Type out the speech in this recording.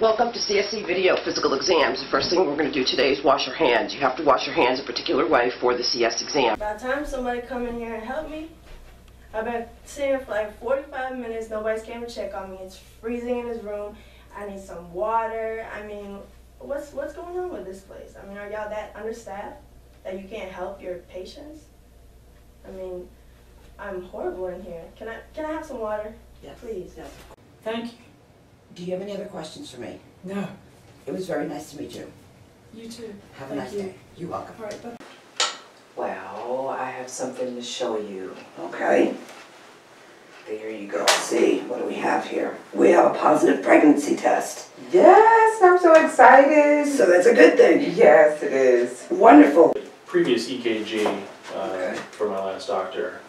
Welcome to CSE Video Physical Exams. The first thing we're going to do today is wash your hands. You have to wash your hands a particular way for the CS exam. By the time somebody come in here and help me, I've been sitting here for like 45 minutes. Nobody's came to check on me. It's freezing in this room. I need some water. I mean, what's what's going on with this place? I mean, are y'all that understaffed that you can't help your patients? I mean, I'm horrible in here. Can I can I have some water? Yes. Please. Yes. Thank you. Do you have any other questions for me? No, It was very nice to meet you. you too. Have a Thank nice you. day. You're welcome. All right, bye. Well, I have something to show you. Okay, There you go. see, what do we have here? We have a positive pregnancy test. Yes, I'm so excited. So that's a good thing. Yes, it is. Wonderful. previous EKG uh, Okay. for my last doctor